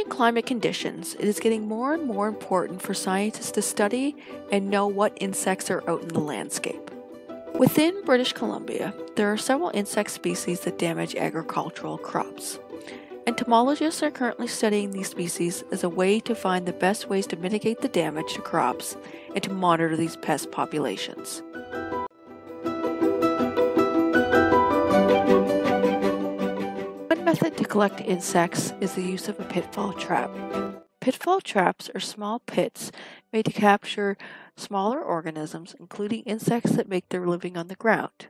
changing climate conditions, it is getting more and more important for scientists to study and know what insects are out in the landscape. Within British Columbia, there are several insect species that damage agricultural crops. Entomologists are currently studying these species as a way to find the best ways to mitigate the damage to crops and to monitor these pest populations. Collect insects is the use of a pitfall trap. Pitfall traps are small pits made to capture smaller organisms, including insects that make their living on the ground.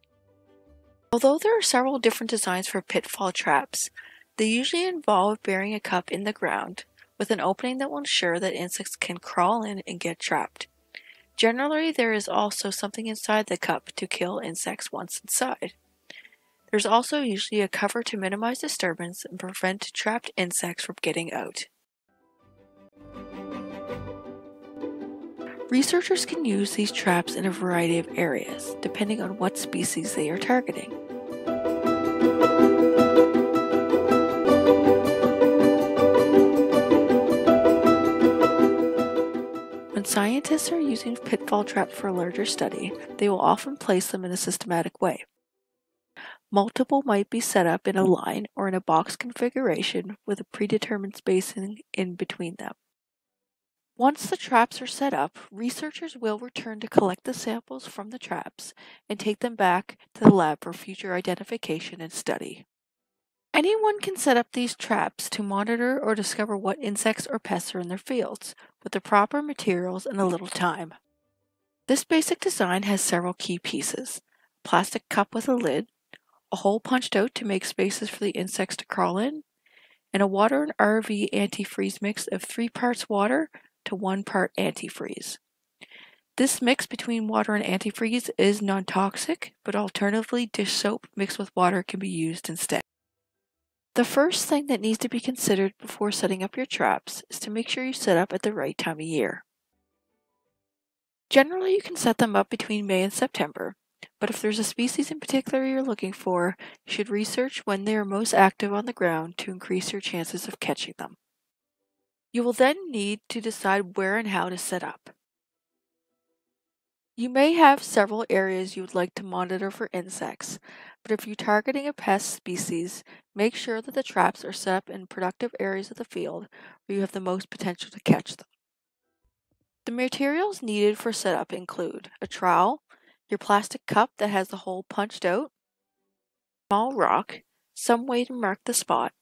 Although there are several different designs for pitfall traps, they usually involve burying a cup in the ground with an opening that will ensure that insects can crawl in and get trapped. Generally, there is also something inside the cup to kill insects once inside. There's also usually a cover to minimize disturbance and prevent trapped insects from getting out. Researchers can use these traps in a variety of areas, depending on what species they are targeting. When scientists are using pitfall traps for a larger study, they will often place them in a systematic way. Multiple might be set up in a mm. line or in a box configuration with a predetermined spacing in between them. Once the traps are set up, researchers will return to collect the samples from the traps and take them back to the lab for future identification and study. Anyone can set up these traps to monitor or discover what insects or pests are in their fields, with the proper materials and a little time. This basic design has several key pieces. Plastic cup with a lid, a hole punched out to make spaces for the insects to crawl in, and a water and RV antifreeze mix of 3 parts water, to 1 part antifreeze. This mix between water and antifreeze is non-toxic, but alternatively dish soap mixed with water can be used instead. The first thing that needs to be considered before setting up your traps is to make sure you set up at the right time of year. Generally, you can set them up between May and September, but if there's a species in particular you're looking for, you should research when they are most active on the ground to increase your chances of catching them. You will then need to decide where and how to set up. You may have several areas you would like to monitor for insects, but if you're targeting a pest species, make sure that the traps are set up in productive areas of the field where you have the most potential to catch them. The materials needed for setup include a trowel, your plastic cup that has the hole punched out, small rock, some way to mark the spot,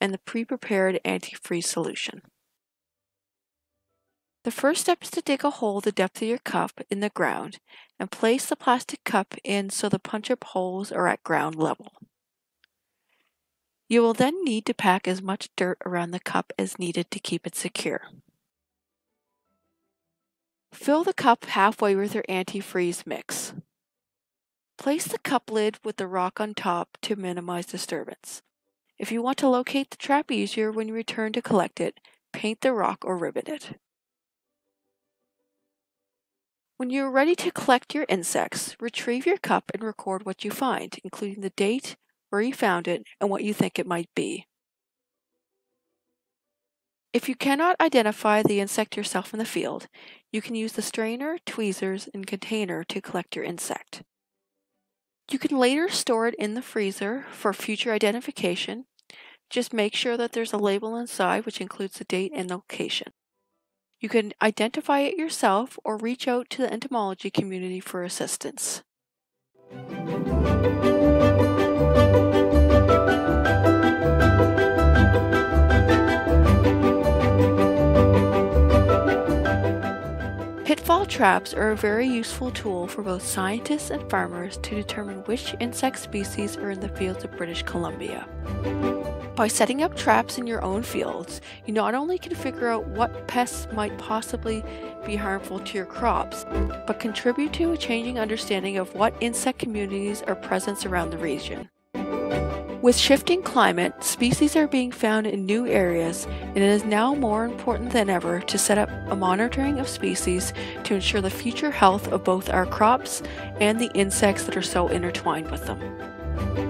and the pre-prepared antifreeze solution. The first step is to dig a hole the depth of your cup in the ground and place the plastic cup in so the punch-up holes are at ground level. You will then need to pack as much dirt around the cup as needed to keep it secure. Fill the cup halfway with your antifreeze mix. Place the cup lid with the rock on top to minimize disturbance. If you want to locate the trap easier when you return to collect it, paint the rock or ribbon it. When you are ready to collect your insects, retrieve your cup and record what you find, including the date, where you found it, and what you think it might be. If you cannot identify the insect yourself in the field, you can use the strainer, tweezers, and container to collect your insect. You can later store it in the freezer for future identification. Just make sure that there's a label inside which includes the date and location. You can identify it yourself or reach out to the entomology community for assistance. Traps are a very useful tool for both scientists and farmers to determine which insect species are in the fields of British Columbia. By setting up traps in your own fields, you not only can figure out what pests might possibly be harmful to your crops, but contribute to a changing understanding of what insect communities are present around the region. With shifting climate, species are being found in new areas, and it is now more important than ever to set up a monitoring of species to ensure the future health of both our crops and the insects that are so intertwined with them.